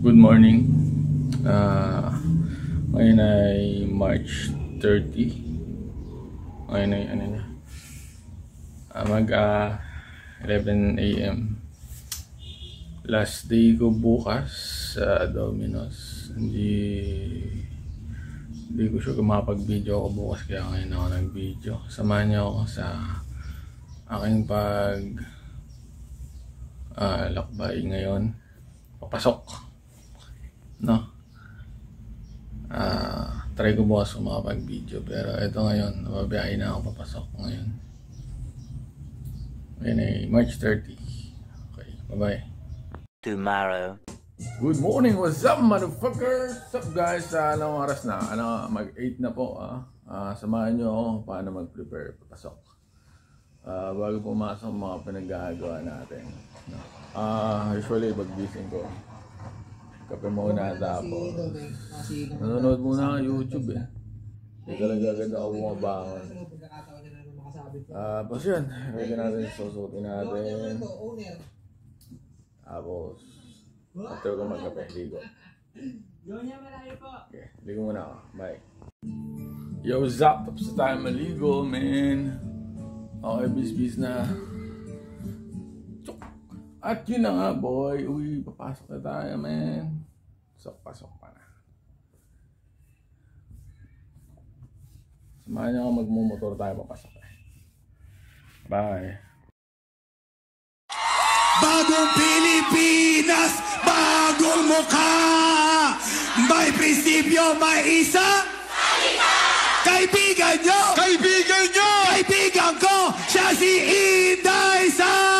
Good morning. Uh, ngayon ay March 30. Ngayon ay ano na. Uh, mag uh, 11 a.m. Last day ko bukas sa Domino's. Hindi hindi ko sure kung makapag-video ako bukas kaya ngayon ako nag-video. Samahan niyo ako sa aking pag uh, lakbay ngayon. Papasok no ah try ko bukas kung makapag-video pero ito ngayon nababiyahe na ako papasok ngayon ngayon ay March 30 okay bye bye tomorrow Good morning, what's up motherfuckers? What's up guys? Uh, anong oras na? Ano, mag 8 na po ah. Uh, samahan nyo ako paano mag-prepare papasok. Uh, bago pumasok mga pinaggagawa natin. No? Uh, usually pag gising ko, Kape muna tapos. Nanonood muna ng YouTube eh. Hindi talaga agad ako bumabangon. Tapos yun, ready natin susutin natin. Tapos, after ko magkape, ligo. Okay, ligo muna ako. Bye. Yo, zap! Tapos na tayo maligo, man. Okay, bis-bis na. At yun na nga, boy. Uy, papasok na tayo, man. Sok, pasok pa na. Samahan niyo ako magmumotor tayo papasok eh. Bye. Bagong Pilipinas, bagong mukha May prinsipyo, may isa Kaibigan nyo Kaibigan nyo Kaibigan ko, siya si Inday Sara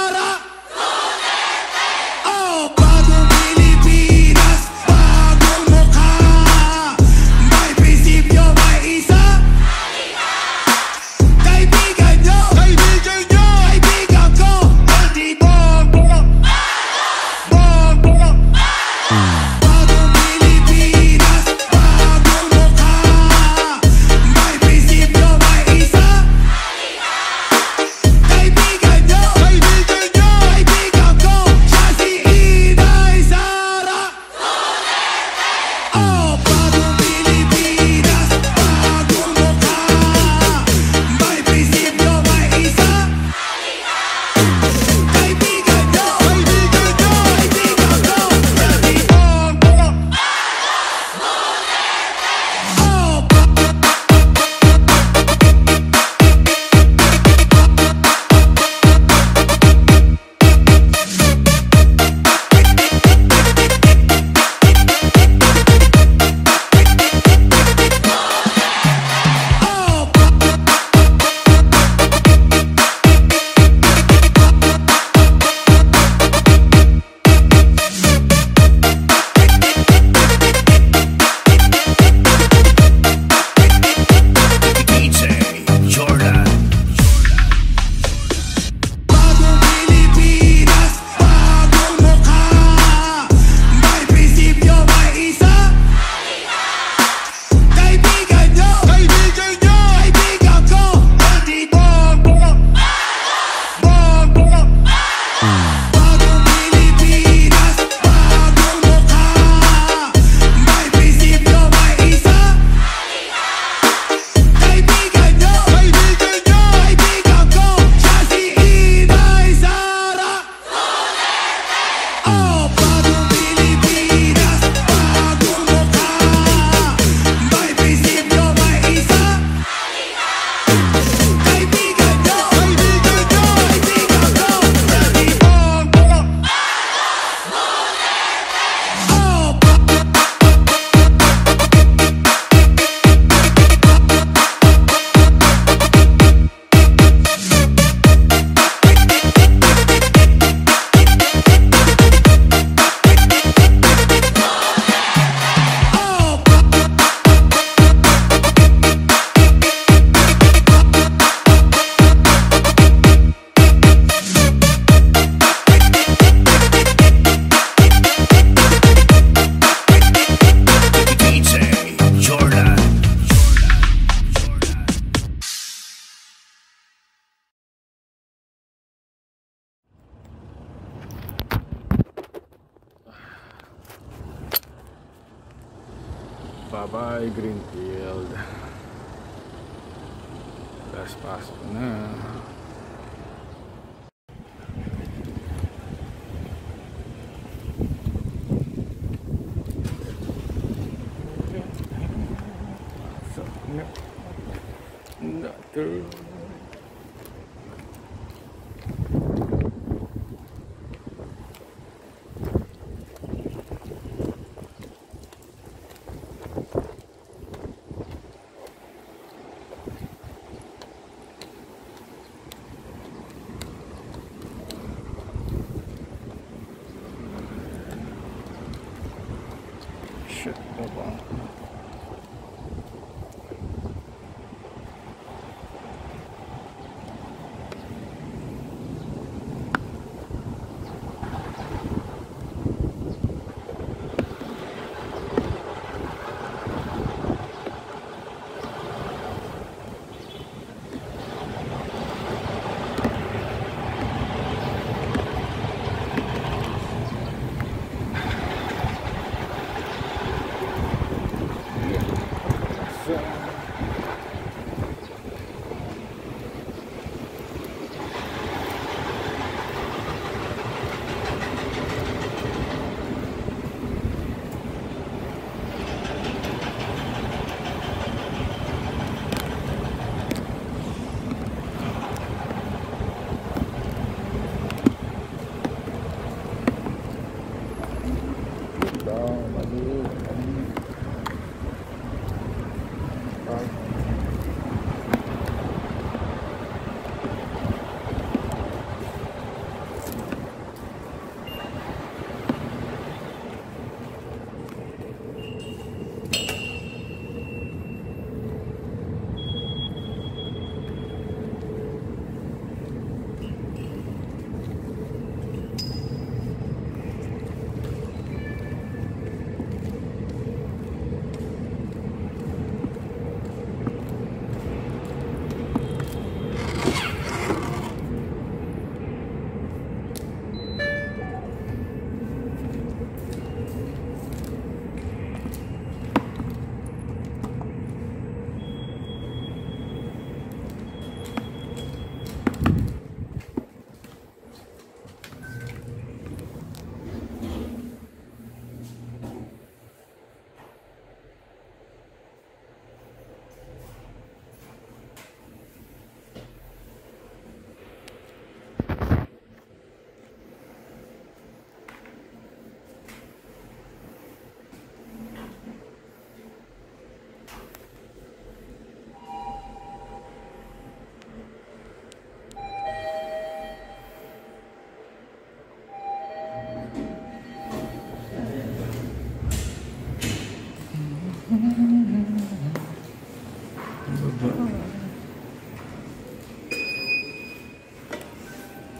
Bye-bye, Greenfield. Last pasok na. So, no. Not Ooh.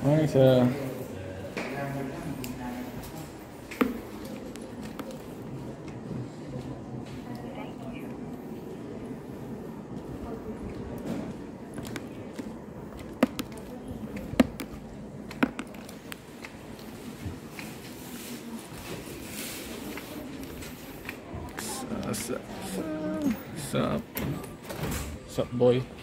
Okay, sa... Sa, sa, sa, sa, boy.